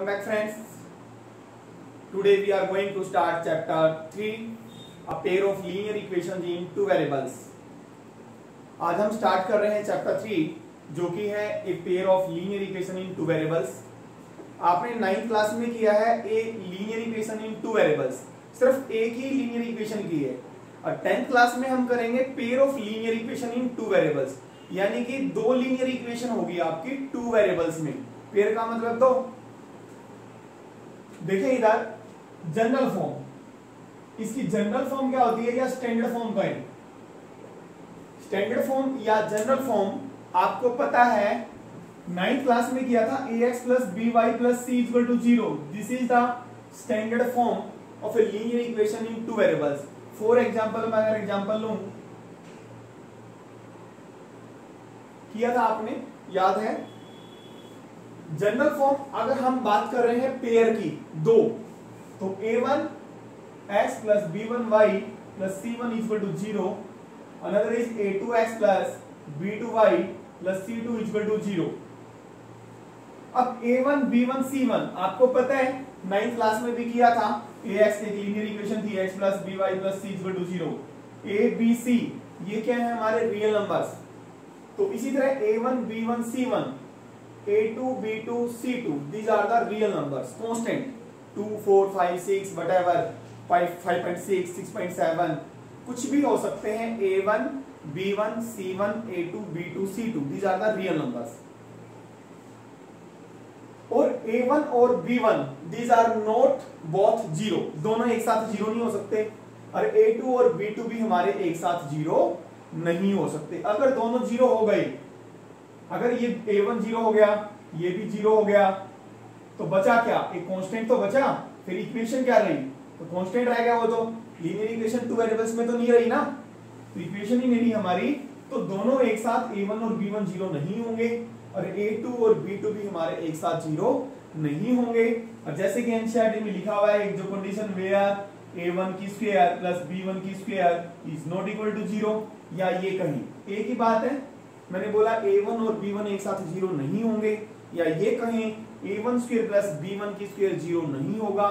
Welcome back, friends. Today we are going to start chapter 3 a pair of linear equations in two variables. आज हम start कर रहे हैं chapter 3 जो कि है a pair of linear equation in two variables आपने ninth class में किया है a linear equation in two variables सिर्फ़ एक ही लीनियर इक्वेशन की है। और टेंथ क्लास में हम करेंगे pair of linear equation in two variables यानी कि दो लीनियर इक्वेशन होगी आपकी टू वेरिएबल्स में। पेयर का मतलब दो। देखिए इधर जनरल फॉर्म इसकी जनरल फॉर्म क्या होती है या स्टैंडर्ड फॉर्म का स्टैंडर्ड फॉर्म या जनरल फॉर्म आपको पता है नाइन्थ क्लास में किया था a x plus b y plus c equal to zero this is the standard form of a linear equation in two variables for example मैं अगर एग्जांपल लूँ, किया था आपने? याद है? जनरल फॉर्म अगर हम बात कर रहे हैं पेयर की, दो तो a one x plus b one y plus c one equal to zero another is a two x plus b two y plus c two equal to zero अब a one b one c one आपको पता है ninth class में भी किया था। ए x एक linear equation थी x plus b y plus c equal to zero a b c ये क्या है हमारे रियल नंबर्स तो इसी तरह a one b one c one a2 b2 c2 these are the real numbers constant 2 4 5 6 whatever 5 5.6 6.7 कुछ भी हो सकते हैं a1 b1 c1 a2 b2 c2 these are the real numbers और a1 और b1 these are not both zero दोनों एक साथ ज़ीरो नहीं हो सकते और a2 और b2 भी हमारे एक साथ ज़ीरो नहीं हो सकते अगर दोनों ज़ीरो हो गए अगर ये ए वन ज़ीरो हो गया, ये भी ज़ीरो हो गया तो बचा क्या? एक कांस्टेंट तो बचा, फिर इक्वेशन क्या रही? तो कांस्टेंट गया वो तो। लीनियर इक्वेशन टू वेरिएबल्स में तो नहीं रही ना? तो इक्वेशन ही नहीं रही हमारी। तो दोनों एक साथ ए वन और बी वन ज़ीरो नहीं होंगे, और ए टू और बी टू भी हमारे एक साथ ज़ीरो नहीं होंगे। और जैसे कि एनसीईआरटी में लिखा हुआ है, एक जो कंडीशन वेयर ए वन की स्क्वायर प्लस बी वन की square is not equal to zero या ये कहीं। एक ही बात है मैंने बोला ए वन और बी वन एक साथ ज़ीरो नहीं होंगे, या ये कहें a1 स्क्वायर प्लस b1 की स्क्वायर ज़ीरो नहीं होगा,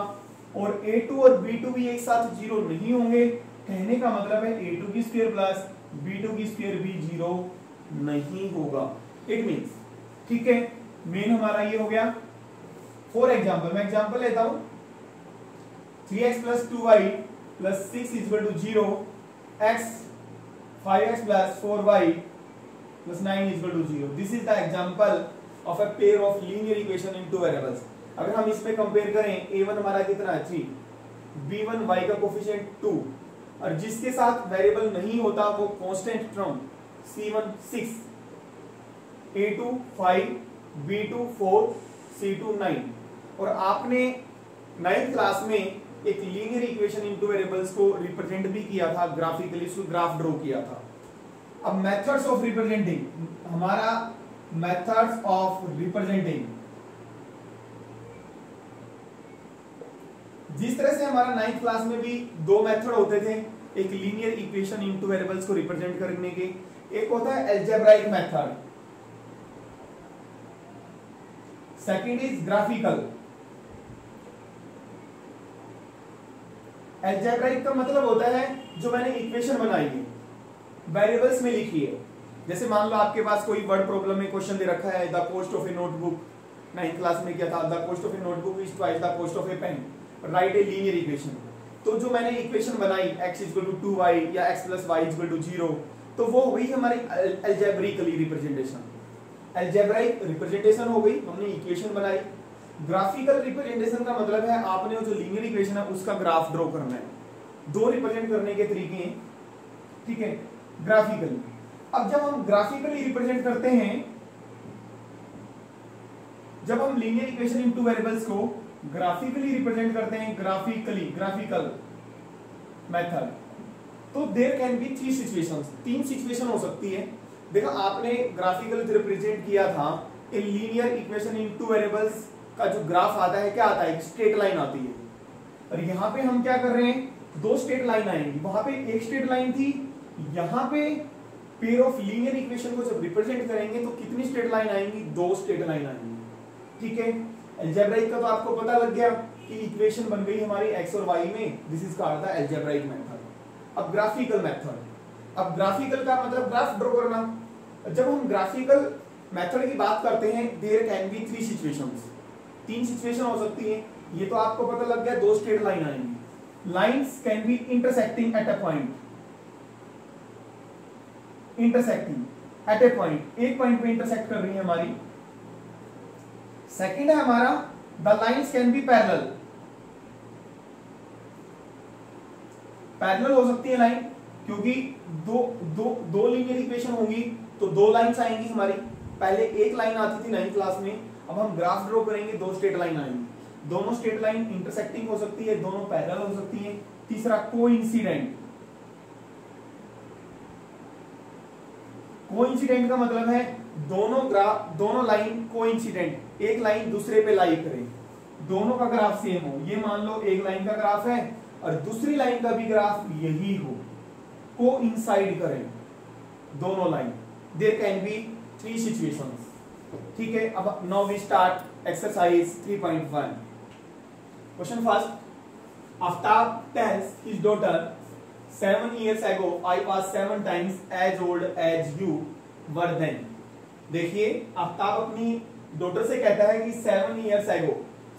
और a2 और b2 भी एक साथ ज़ीरो नहीं होंगे, कहने का मतलब है a2 की स्क्वायर प्लस b2 की स्क्वायर भी ज़ीरो नहीं होगा। इट मींस ठीक है मेन हमारा ये हो गया। फॉर एग्ज़ाम्पल मैं एग्ज़ाम्पल लेता हूँ। Three x plus two y plus six equal to zero x five x plus four y plus 9 is equal to 0 this is the example of a pair of linear equation in two variables. अगर हम इसमें compare करें a1 हमारा कितना है? 3 b1 y का coefficient 2 और जिसके साथ वेरिएबल नहीं होता, वो constant term c1 6 a2 5 b2 4 c2 9 और आपने नाइन्थ क्लास में एक linear equation in two variables को रिप्रेजेंट भी किया था ग्राफिकली उसको ग्राफ ड्रॉ किया था। अब मेथड्स ऑफ़ रिप्रेजेंटिंग हमारा मेथड्स ऑफ़ रिप्रेजेंटिंग जिस तरह से हमारा नाइन्थ क्लास में भी दो मेथड होते थे, एक linear equation in two variables को रिप्रेजेंट करने के, एक होता है algebraic method second is graphical algebraic का मतलब होता है जो मैंने इक्वेशन बनाई है। वेरिएबल्स में लिखिए जैसे मान लो आपके पास कोई वर्ड प्रॉब्लम में क्वेश्चन दे रखा है the cost of a notebook ninth class में किया था। The cost of a notebook is twice the cost of a pen write a linear equation तो जो मैंने इक्वेशन बनाई, x equal to two y या x plus y equal to zero तो वो हुई हमारी एल्जेब्रिकली रिप्रेजेंटेशन एल्जेब्राइक रिप्रेजेंटेशन हो गई, हमने इक्वेशन बनाई। ग्राफिकल रिप्रेजेंटेशन का मतलब है, आपने जो लीनियर इक्वेशन है, उसका ग्राफ ड्रॉ करना है। दो रिप्रेजेंट करने के तरीके हैं। ठीक है? ग्राफिकली अब जब हम ग्राफिकली रिप्रेजेंट करते हैं, जब हम linear equation in two variables को ग्राफिकली रिप्रेजेंट करते हैं ग्राफिकली ग्राफिकल मेथड तो there can be three situations तीन सिचुएशन हो सकती है। देखो, आपने ग्राफिकल रिप्रेजेंट किया था a linear equation in two variables का जो ग्राफ आता है, क्या आता है? स्ट्रेट लाइन आती है। और यहाँ पे हम क्या कर रहे हैं? दो स्ट्रेट लाइन आएँगी। वहाँ पे एक स्ट्रेट लाइन थी यहाँ पे पेयर ऑफ़ लीनियर इक्वेशन को जब रिप्रेजेंट करेंगे तो कितनी स्ट्रेट लाइन आएँगी? दो स्ट्रेट लाइन आएँगी। ठीक है? एल्जेब्राइक का तो आपको पता लग गया कि इक्वेशन बन गई हमारी एक्स और वाई में। This is called the algebraic method अब ग्राफिकल मेथड अब ग्राफिकल का मतलब ग्राफ ड्रॉ करना। जब हम ग्राफिकल मेथड की बात करते हैं there can be three situations तीन सिचुएशन हो सकती है। ये तो आपको पता लग गया, दो स्ट्रेट लाइन आएँगी। Lines can be intersecting at a point intersecting at a point एक पॉइंट पे इंटरसेक्ट कर रही है हमारी। सेकंड है हमारा the lines can be parallel parallel हो सकती है लाइन क्योंकि दो दो दो लीनियर इक्वेशन होंगी तो दो लाइंस आएँगी हमारी। पहले एक लाइन आती थी नाइन्थ क्लास में, अब हम ग्राफ ड्रॉ करेंगे, दो स्ट्रेट लाइन आएँगी। दोनों स्ट्रेट लाइन इंटरसेक्टिंग हो सकती है, दोनों पैरेलल हो सकती है। तीसरा कोइंसिडेंट कोइंसिडेंट का मतलब है दोनों ग्राफ, दोनों लाइन कोइंसिडेंट एक लाइन दूसरे पे लाई करे। दोनों का ग्राफ सेम हो। ये मान लो एक लाइन का ग्राफ है और दूसरी लाइन का भी ग्राफ यही हो। को करें दोनों line there can be three situation ठीक है? अब now we start exercise 3.1 question first Aftab tells his daughter seven years ago, I was seven times as old as you were then देखिए, आफ्ताब अपनी डॉटर से कहता है कि सेवन ईयर्स एगो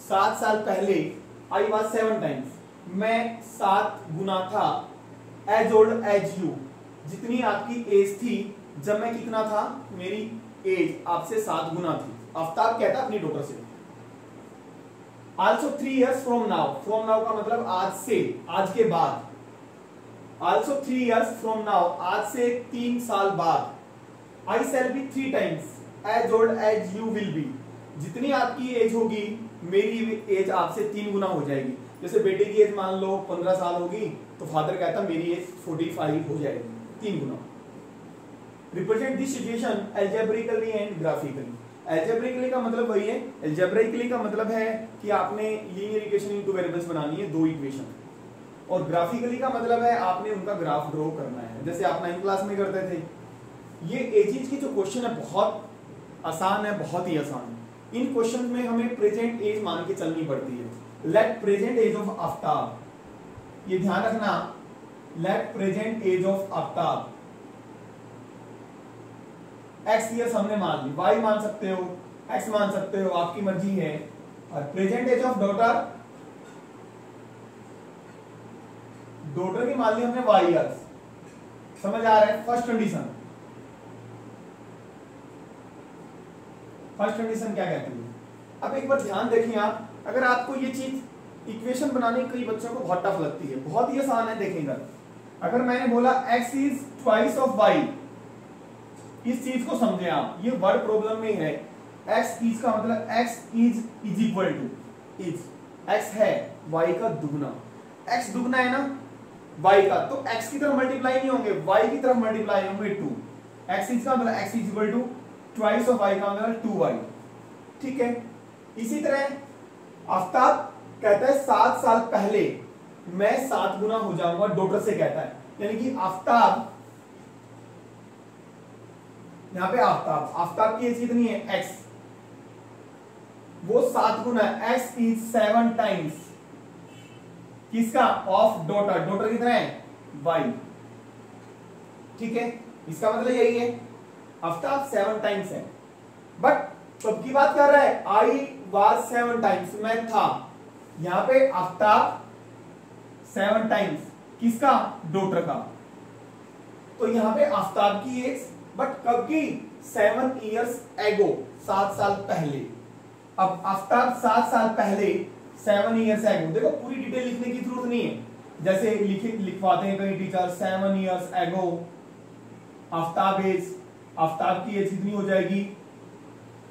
सात साल पहले आई वॉज़ सेवन टाइम्स मैं सात गुना था एज ओल्ड एज यू जितनी आपकी एज थी, जब मैं कितना था? मेरी एज आपसे सात गुना थी। आफ्ताब कहता अपनी डॉटर से। Also three years from now from now का मतलब आज से, आज के बाद। Also three years from now आज से तीन साल बाद I shall be three times as old as you will be जितनी आपकी एज होगी, मेरी एज आपसे तीन गुना हो जाएगी। जैसे बेटे की एज मान लो, पंद्रह साल होगी तो फादर कहता, मेरी एज फोर्टी फाइव हो जाएगी। तीन गुना। Represent this situation algebraically and graphically algebraically का मतलब वही है। एल्जेब्रिकली का मतलब है कि आपने लीनियर इक्वेशन इनटू वेरिएबल्स बनानी है, दो इक्वेशन और ग्राफिकली का मतलब है आपने उनका ग्राफ ड्रॉ करना है। जैसे आप नाइन क्लास में करते थे। ये एजीज की जो क्वेश्चन है, बहुत आसान है, बहुत ही आसान है। इन क्वेश्चन में हमें प्रेजेंट एज मान के चलनी पड़ती है। Let present age of Aftab ये ध्यान रखना। Let present age of Aftab x years हमने मान ली। वाई मान सकते हो। एक्स मान सकते हो। आपकी मर्ज़ी है। और present age of daughter daughter की मान ली हमने वाई ईयर्स समझ आ रहा है? फ़र्स्ट कंडीशन फ़र्स्ट कंडीशन क्या कहती है? अब एक बार ध्यान देखें आप, अगर आपको ये चीज़ इक्वेशन बनाने कई बच्चों को बहुत टफ लगती है, बहुत ही आसान है देखेंगे अगर मैंने बोला x is twice of y, इस चीज़ को समझे आप, ये वर्ड प्रॉब्लम में है x इज़ का मतलब x is is equal to is x है y का दुगना। X दुगना है ना? Y का। तो x की तरफ़ मल्टीप्लाई नहीं होंगे, y की तरफ़ मल्टीप्लाई होंगे टू x इसका मतलब x is equal to twice of y का मतलब टू वाई ठीक है? इसी तरह आफ्ताब कहता है सात साल पहले मैं सात गुना हो जाऊँगा, डॉटर से कहता है। यानी कि आफ्ताब यहाँ पे आफ्ताब आफ्ताब की एज कितनी है, x. वो सात गुना x इज़ सेवन टाइम्स किसका ऑफ़ डॉटर? डॉटर कितना है? वाई ठीक है? इसका मतलब यही है। आफ्ताब सेवन टाइम्स है। बट कब की बात कर रहा है? आई वाज सेवन टाइम्स मैं था। यहाँ पे आफ्ताब सेवन टाइम्स किसका? डॉटर का। तो यहाँ पे आफ्ताब की एज बट कब की? सेवन इयर्स एगो सात साल पहले। अब आफ्ताब सात साल पहले सेवन ईयर्स एगो देखो, पूरी डिटेल लिखने की ज़रूरत नहीं है। जैसे लिखे, लिखवाते हैं कई teacher seven years ago Aftab as Aftab की एज कितनी हो जाएगी?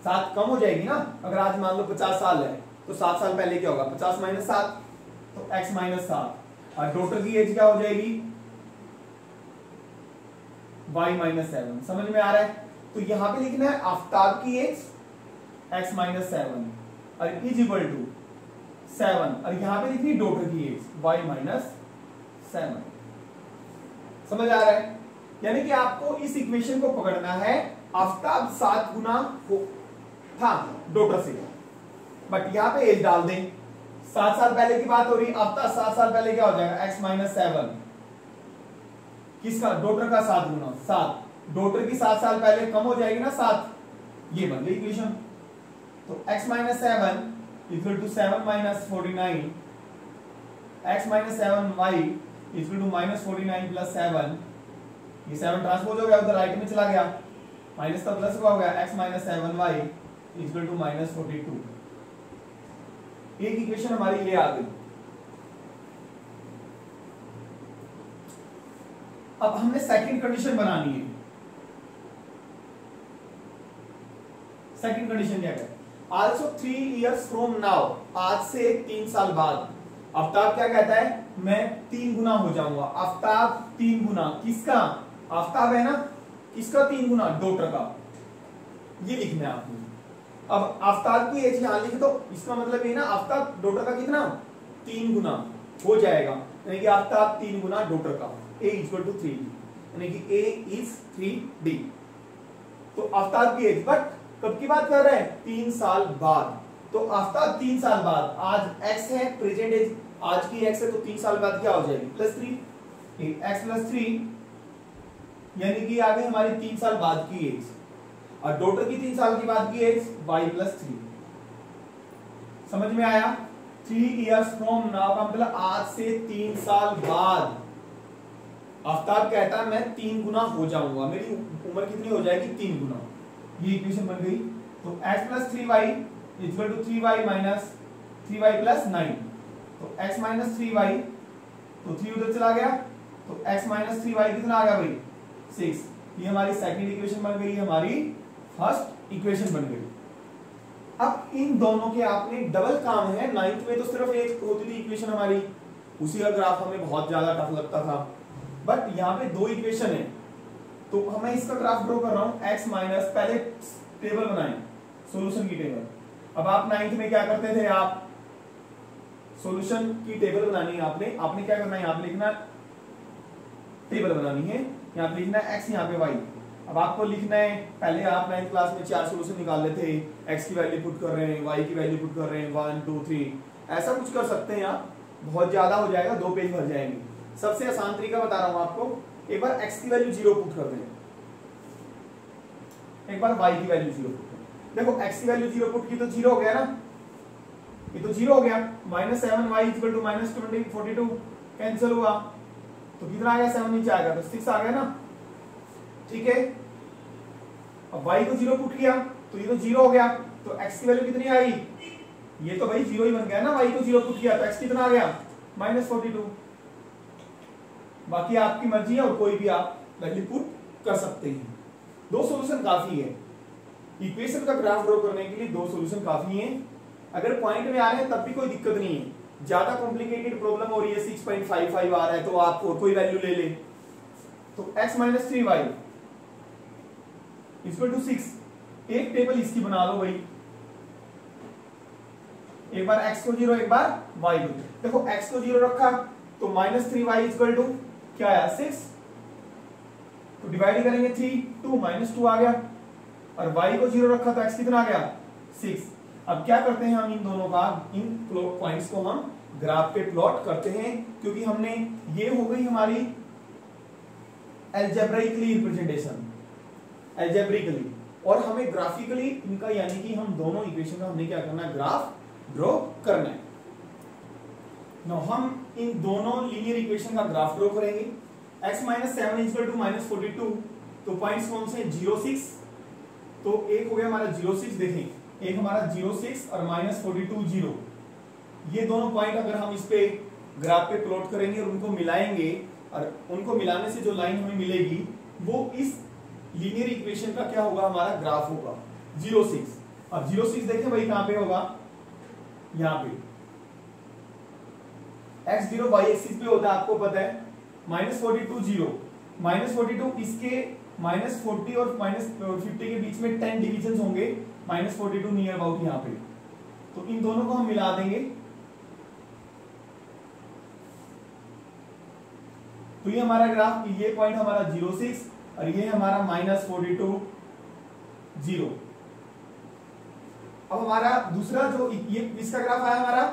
सात कम हो जाएगी ना? अगर आज मान लो पचास साल है तो सात साल पहले क्या होगा? पचास माइनस सात तो एक्स माइनस सात। और डॉटर की एज क्या हो जाएगी? वाई माइनस सेवन समझ में आ रहा है? तो यहाँ पे लिखना है, आफ्ताब की एज एक्स माइनस सेवन और इज़ इक्वल टू सेवन और यहाँ पे लिखी डॉटर की एज वाई माइनस सेवन समझ आ रहा है? यानी कि आपको इस इक्वेशन को पकड़ना है आफ्ताब सात गुना था डॉटर से। बट यहाँ पे एज डाल दें। सात साल पहले की बात हो रही, अब तक सात साल पहले क्या हो जाएगा? एक्स माइनस सेवन किसका? डॉटर का सात गुना। सात। डॉटर की सात साल पहले कम हो जाएगी ना सात? ये बन गई इक्वेशन तो x minus seven seven minus forty nine x minus seven y equal to minus forty nine plus seven ये सेवन ट्रांसपोज हो गया, उधर राइट में चला गया। माइनस का प्लस हुआ हो x minus seven y equal to minus forty two एक इक्वेशन हमारी ये आ गई। अब हमने सेकंड कंडीशन बनानी है। सेकंड कंडीशन क्या है? Also three years from now आज से तीन साल बाद आफ्ताब क्या कहता है? मैं तीन गुना हो जाऊँगा। आफ्ताब तीन गुना। किसका? आफ्ताब है ना? किसका तीन गुना? डॉटर का। ये लिखना है आपने अब आफ्ताब की एज यहाँ लिख दो इसका मतलब ये ना आफ्ताब डॉटर का कितना? तीन गुना हो जाएगा। यानी कि आफ्ताब तीन गुना डॉटर का। A equal to three d यानी कि ए इज़ थ्री डी तो आफ्ताब की एज बट कब की बात कर रहे हैं? तीन साल बाद। तो आफ्ताब तीन साल बाद, आज एक्स है प्रेजेंट एज आज की एक्स है तो तीन साल बाद क्या हो जाएगी? Plus three x plus three यानी कि आ गई हमारी तीन साल बाद की एज और डॉटर की तीन साल की बाद की एज वाई प्लस थ्री समझ में आया? थ्री इयर्स फ्रॉम नाउ का मतलब आज से तीन साल बाद। आफ्ताब कहता है मैं तीन गुना हो जाऊँगा। मेरी उम्र कितनी हो जाएगी? तीन गुना। ये इक्वेशन बन गई। तो x plus three y equal to three y minus three y plus nine तो x माइनस थ्री वाई तो थ्री उधर चला गया। तो x माइनस थ्री वाई कितना आ गया भाई? सिक्स ये हमारी सेकंड इक्वेशन बन गई हमारी फ़र्स्ट इक्वेशन बन गई। अब इन दोनों के आपने डबल काम है। नाइन्थ में तो सिर्फ़ एक होती थी इक्वेशन हमारी। उसी का ग्राफ हमें बहुत ज़्यादा टफ लगता था। बट यहाँ पे दो इक्वेशन है। तो मैं इसका ग्राफ ड्रॉ कर रहा हूँ, x माइनस पहले टेबल बनाए सॉल्यूशन की टेबल अब आप नाइन्थ में क्या करते थे आप? सॉल्यूशन की टेबल बनानी है आपने। आपने क्या करना है? यहाँ पे लिखना टेबल बनानी है। यहाँ पे लिखना x, यहाँ पे y अब आपको लिखना है, पहले आप नाइन्थ क्लास में चार सोल्यूशन निकाल लेते x की वैल्यू पुट कर रहे हैं वाई की वैल्यू पुट कर रहे हैं वन टू थ्री ऐसा कुछ कर सकते हैं आप। बहुत ज़्यादा हो जाएगा, दो पेज भर जाएँगे। सबसे आसान तरीका बता रहा हूँ आपको। एक बार x की वैल्यू ज़ीरो पुट कर दें। एक बार y की वैल्यू ज़ीरो पुट देखो, x की वैल्यू ज़ीरो पुट की तो ज़ीरो हो गया ना? ये तो ज़ीरो हो गया। Minus seven y equal to minus twenty forty two cancel हुआ। तो कितना आ गया सेवन नीचे आ गया तो सिक्स आ गया ना? ठीक है? अब y को ज़ीरो पुट किया तो ये तो ज़ीरो हो गया। तो x की वैल्यू कितनी आई? ये तो भाई ज़ीरो ही बन गया ना? y को ज़ीरो पुट किया तो x कितना आ गया? माइनस फोर्टी टू बाकी आपकी मर्ज़ी है और कोई भी आप वैल्यू पुट कर सकते हैं। दो सॉल्यूशन काफ़ी है। इक्वेशन का ग्राफ ड्रॉ करने के लिए दो सॉल्यूशन काफ़ी हैं। अगर पॉइंट में आ रहे हैं, तब भी कोई दिक्कत नहीं है। ज़्यादा कॉम्प्लिकेटेड प्रॉब्लम हो रही है 6.55 आ रहा है तो आप और कोई वैल्यू ले ले। तो x minus three y equal to six एक टेबल इसकी बना लो भाई। एक बार x को ज़ीरो एक बार y को। देखो, x को ज़ीरो रखा तो minus three y equal to क्या आया? सिक्स तो डिवाइड करेंगे थ्री टू माइनस टू आ गया। और y को ज़ीरो रखा तो x कितना आ गया? सिक्स अब क्या करते हैं हम इन दोनों का? इन पॉइंट्स को हम ग्राफ पे प्लॉट करते हैं, क्योंकि हमने ये हो गई हमारी एल्जेब्रिकली रिप्रेजेंटेशन एल्जेब्रिकली और हमें ग्राफिकली इनका यानी कि हम दोनों इक्वेशन का हमने क्या करना है? ग्राफ ड्रॉ करना है। नो हम इन दोनों लीनियर इक्वेशन का ग्राफ ड्रॉ करेंगे. X minus seven equal to minus forty two तो पॉइंट्स कौन से ज़ीरो सिक्स तो एक हो गया हमारा ज़ीरो सिक्स देखें. एक हमारा ज़ीरो सिक्स और माइनस फोर्टी टू ज़ीरो ये दोनों पॉइंट अगर हम इस पे ग्राफ पे प्लॉट करेंगे और उनको मिलाएँगे और उनको मिलाने से जो लाइन हमें मिलेगी, वो इस लीनियर इक्वेशन का क्या होगा? हमारा ग्राफ होगा. ज़ीरो सिक्स अब ज़ीरो सिक्स देखें भाई कहाँ पे होगा? यहाँ पे. एक्स ज़ीरो वाई एक्सिस पे होता है, आपको पता है। Minus forty two zero minus forty two इसके माइनस फोर्टी और माइनस फिफ्टी के बीच में टेन डिविजन होंगे minus forty two near about यहाँ पे। तो इन दोनों को हम मिला देंगे। तो ये हमारा ग्राफ ये पॉइंट हमारा ज़ीरो सिक्स और ये हमारा माइनस फोर्टी टू ज़ीरो अब हमारा दूसरा जो, ये, इसका ग्राफ आया हमारा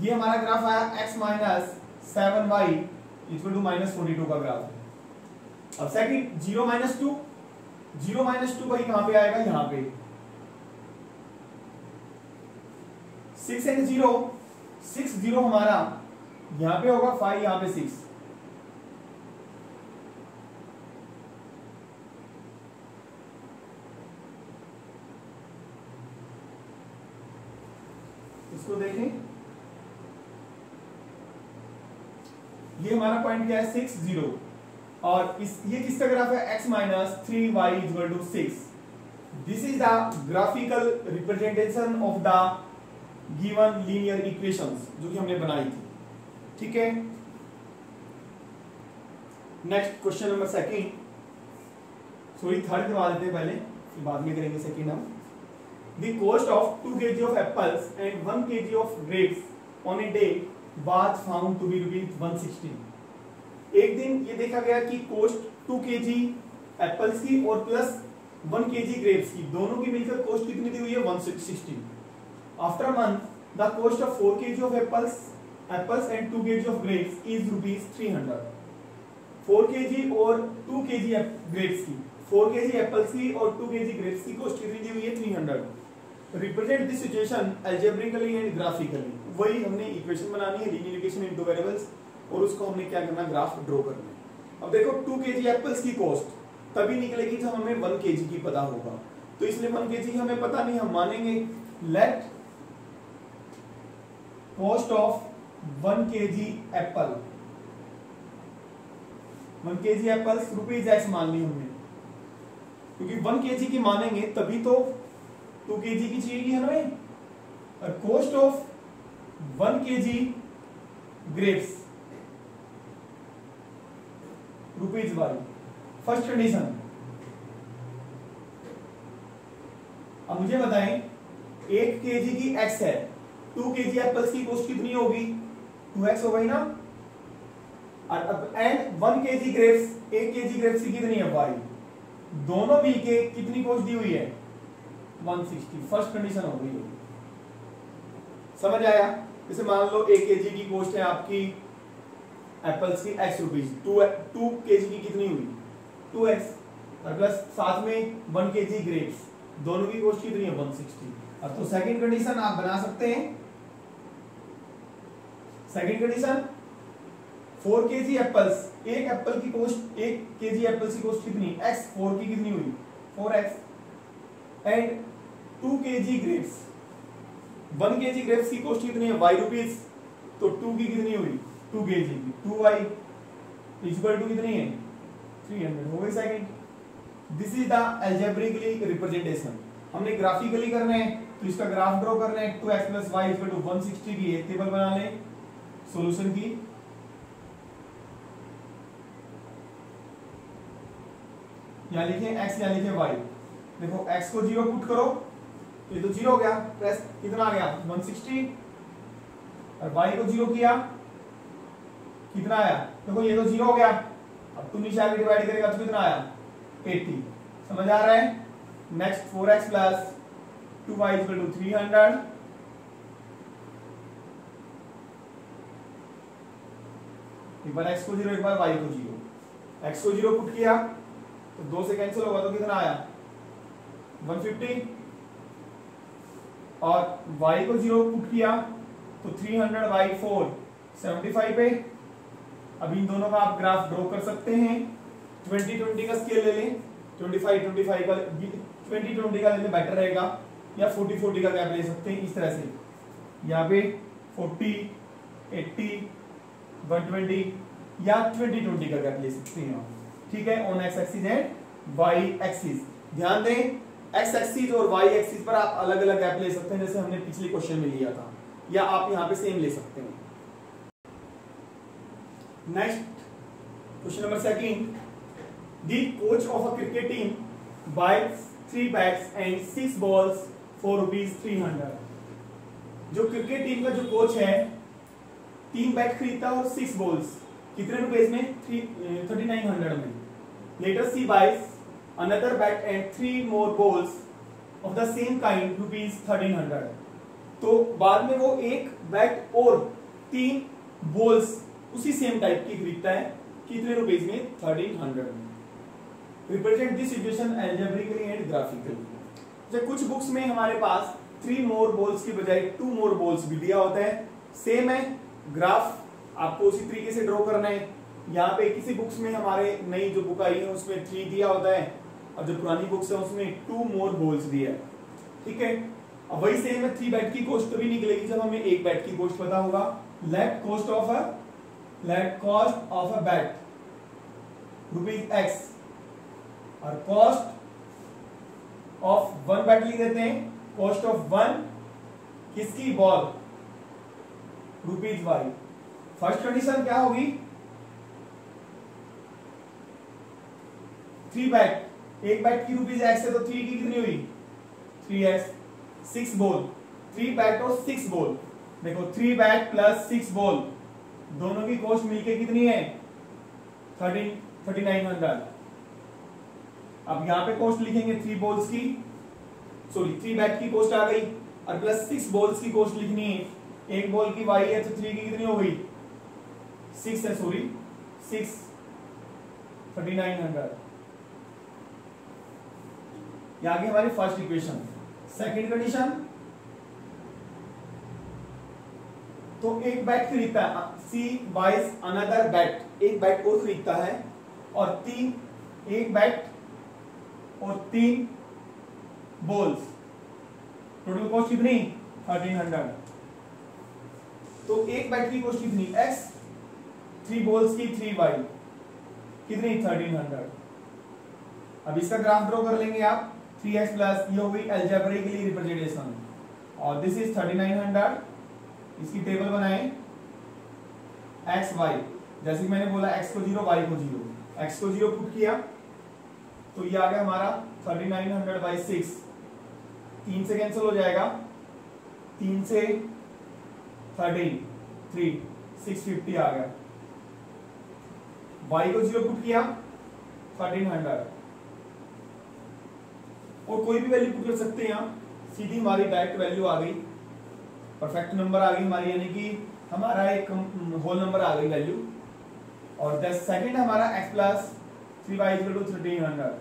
ये हमारा ग्राफ आया x minus seven y equal to minus forty two का ग्राफ अब second zero minus two zero minus two भाई कहाँ पे आएगा? यहाँ पे। Six and zero six zero हमारा यहाँ पे होगा फाइव यहाँ पे सिक्स इसको देखें। ये हमारा पॉइंट क्या है? सिक्स ज़ीरो और इस, ये किसका ग्राफ है? x minus three y equal to six this is the graphical representation of the given linear equations जो कि हमने बनाई थी। ठीक है? Next question number second sorry third करवा देते हैं पहले बाद में करेंगे सेकंड हम। The cost of two K G of apples and one K G of grapes on a day was found to be rupees one sixteen एक दिन ये देखा गया कि cost to K G apples की और plus one K G grapes की, दोनों की मिलकर कॉस्ट कितनी दी हुई है? One sixteen after month the cost of four K G of apples apples and two K G of grapes is rupees three hundred four K G और to K G grapes की four K G apples की और to K G grapes की cost कितनी दी हुई है? Three hundred represent this situation algebraically and graphically वही हमने इक्वेशन बनानी है लीनियर इक्वेशन इनटू वेरिएबल्स और उसको हमने क्या करना ग्राफ ड्रॉ करना है। अब देखो टू के जी एप्पल्स की कॉस्ट तभी निकलेगी जब हमें वन के जी की पता होगा। तो इसलिए वन के जी हमें पता नहीं, हम मानेंगे let cost of one K ji Apple one K G apples rupees x मान ली हमने। क्योंकि वन के जी की मानेंगे, तभी तो टू के जी की चाहिए हमें और cost of one K G grapes rupees y first condition अब मुझे बताएँ, एक के जी की एक्स है। टू के जी एप्पल्स की कोस्ट कितनी होगी? टू एक्स हो गई ना? और अब and one K G grapes एक के जी ग्रेप्स की कितनी है वाई दोनों मिलके कितनी कोस्ट दी हुई है? 160 फ़र्स्ट कंडीशन हो गई होगी समझ आया? जैसे मान लो एक के की कॉस्ट है आपकी एप्पल्स की एक्स रुपीज़ टू टू के की कितनी हुई? टू एक्स और प्लस साथ में वन के जी ग्रेप्स दोनों की कॉस्ट कितनी है? 160 अब तो सेकंड कंडीशन आप बना सकते हैं। Second condition four K G apples एक एप्पल की कॉस्ट एक के जी एप्पल्स की कॉस्ट कितनी? एक्स फोर की कितनी हुई? Four x and two K G grapes one K G grapes की कॉस्ट कितनी है वाई रुपीज़ तो टू की कितनी हुई? टू के जी की. टू वाई इक्वल टू कितनी है? थ्री हंड्रेड हो गई second this is the algebraically representation हमने ग्राफिकली करना है तो इसका ग्राफ ड्रॉ करना है. Two x plus y equal to one sixty की एक टेबल बना लें. सोल्यूशन की. यहाँ लिखे x, यहाँ लिखे y. देखो x को ज़ीरो पुट करो. तो ये तो ज़ीरो हो गया। प्लस कितना आ गया? 160 और y को ज़ीरो किया। कितना आया? देखो तो ये तो ज़ीरो हो गया। अब तू नीचे आगे डिवाइड करेगा तो कितना आया? 80 समझ आ रहा है? Next 4x plus 2y equal to 300 एक बार को ज़ीरो एक बार को ज़ीरो को ज़ीरो पुट किया। तो दो से कैंसिल होगा तो कितना आया? 150 और y को ज़ीरो पुट किया तो 300 बाई फोर सेवेंटी पे अब इन दोनों का आप ग्राफ ड्रॉ कर सकते हैं। 20 20 का स्केल ले लें। 25 25 का 20 20 का लेने बेटर रहेगा। या 40 40 का गैप ले सकते हैं इस तरह से। यहाँ पे 40 80 120 या 20 20 का गैप ले सकते हैं ठीक है? On x axis and y axis ध्यान दें एक्स एक्सिस और वाई एक्सिस पर आप अलग अलग गैप ले सकते हैं, जैसे हमने पिछले क्वेश्चन में लिया था, या आप यहाँ पे सेम ले सकते हैं। Next question number second the coach of a cricket team buys three bats and six balls for rupees three hundred जो क्रिकेट टीम का जो कोच है, तीन बैट खरीदता और सिक्स बॉल्स कितने रुपए में? थ्री थर्टी नाइन हंड्रेड में। Later she buys another bat and three more balls of the same kind rupees thirteen hundred तो बाद में वो एक बैट और तीन बॉल्स उसी सेम टाइप की खरीदता है, कितने रुपीज़ में? Thirteen hundred represent this situation algebraically and graphically जब कुछ बुक्स में हमारे पास थ्री मोर बॉल्स की बजाय टू मोर बॉल्स भी दिया होता है। सेम है ग्राफ आपको उसी तरीके से ड्रॉ करना है। यहाँ पे किसी बुक्स में हमारे नई जो बुक आई है, उसमें थ्री दिया होता है। और जो पुरानी बुक्स है, उसमें टू मोर बॉल्स दिया है। ठीक है? अब वही सेम है थ्री बैट की कॉस्ट तभी निकलेगी जब हमें एक बैट की कॉस्ट पता होगा। Let cost of a let cost of a bat rupees x और कॉस्ट ऑफ़ वन बैट लिख देते हैं। कॉस्ट ऑफ़ वन किसकी? Ball rupees y first condition क्या होगी? थ्री बैट एक बैट की रुपीज़ एक्स है तो थ्री की कितनी हुई? Three x six ball. Three bat और सिक्स बॉल। देखो three bat plus six ball. दोनों की कॉस्ट मिलके कितनी है? थर्टी थर्टी नाइन हंड्रेड अब यहाँ पे कॉस्ट लिखेंगे थ्री बॉल्स की। सॉरी थ्री बैट की कॉस्ट आ गई और प्लस सिक्स बॉल्स की कॉस्ट लिखनी है। एक बॉल की वाई है तो थ्री की कितनी हो गई? सिक्स है sorry six thirty nine hundred की हमारी फ़र्स्ट इक्वेशन सेकंड कंडीशन तो एक बैट खरीदता है। सी बाइज अनदर बैट एक बैट और खरीदता है। और तीन, एक बैट और तीन बॉल्स टोटल कॉस्ट कितनी? थर्टीन हंड्रेड तो एक बैट की कॉस्ट कितनी? एक्स थ्री बॉल्स की थ्री वाई कितनी? थर्टीन हंड्रेड अब इसका ग्राफ ड्रॉ कर लेंगे आप। थ्री एक्स प्लस ये हो गई एल्जेब्रिकली रिप्रेजेंटेशन और this is thirty nine hundred इसकी टेबल बनाए। एक्स वाई जैसे मैंने बोला एक्स को ज़ीरो वाई को ज़ीरो एक्स को ज़ीरो पुट किया। तो ये आ गया हमारा thirty nine hundred by six तीन से कैंसिल हो जाएगा। तीन से थर्टीन थ्री सिक्स फिफ्टी आ गया। वाई को ज़ीरो पुट किया। थर्टीन हंड्रेड और कोई भी वैल्यू पुट कर सकते हैं यहाँ सीधी हमारी डायरेक्ट वैल्यू आ गई। परफेक्ट नंबर आ गई हमारी, यानी कि हमारा एक होल नंबर आ गई वैल्यू और द सेकंड हमारा x plus three y equal to thirteen hundred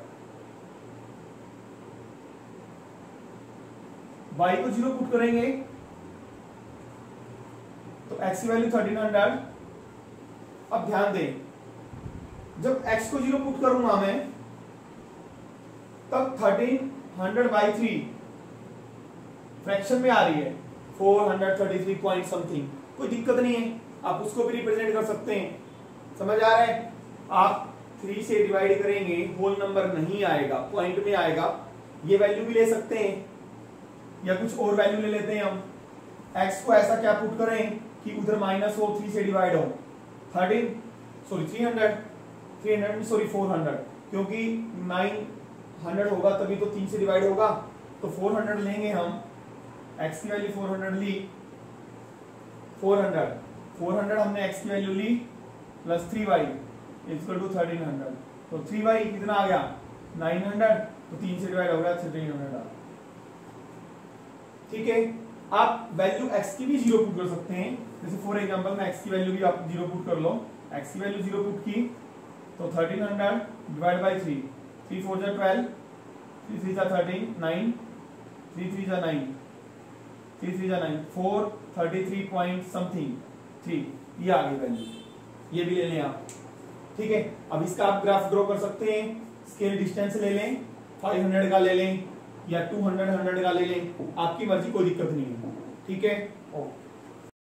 y को ज़ीरो पुट करेंगे तो x की वैल्यू थर्टीन हंड्रेड अब ध्यान दें, जब x को ज़ीरो पुट करूँगा मैं तब thirteen hundred by three fraction में आ रही है। Four hundred thirty three point something कोई दिक्कत नहीं है। आप उसको भी रिप्रेजेंट कर सकते हैं। समझ आ रहा है? आप थ्री से डिवाइड करेंगे होल नंबर नहीं आएगा। पॉइंट में आएगा। ये वैल्यू भी ले सकते हैं। या कुछ और वैल्यू ले लेते हैं हम। एक्स को ऐसा क्या पुट करें कि उधर माइनस हो थ्री से डिवाइड हो। Thirteen sorry three hundred three hundred sorry four hundred क्योंकि नाइन हंड्रेड होगा, तभी तो तीन से डिवाइड होगा। तो फोर हंड्रेड लेंगे हम। एक्स की वैल्यू फोर हंड्रेड ली। फोर हंड्रेड फोर हंड्रेड हमने एक्स की value Lee plus three y to thirteen hundred तो थ्री वाई कितना आ गया? नाइन हंड्रेड तो तीन से डिवाइड हो गया थर्टीन हंड्रेड ठीक है? आप वैल्यू x की भी ज़ीरो पुट कर सकते हैं। जैसे फॉर एग्जांपल में x की वैल्यू भी आप ज़ीरो पुट कर लो। X की वैल्यू ज़ीरो पुट की तो 1300 डिवाइड बाय 3 3 4 जा 12 3 3 जा 13 9 3 3 जा 9 3 3 जा 9 4 33 पॉइंट समथिंग 3 ये आ गई वैल्यू ये भी ले लें आप. ठीक है? अब इसका आप ग्राफ ड्रॉ कर सकते हैं. स्केल डिस्टेंस ले लें. 500 का ले लें या 200 100 का ले लें. आपकी मर्ज़ी, कोई दिक्कत नहीं है. ठीक है? ओके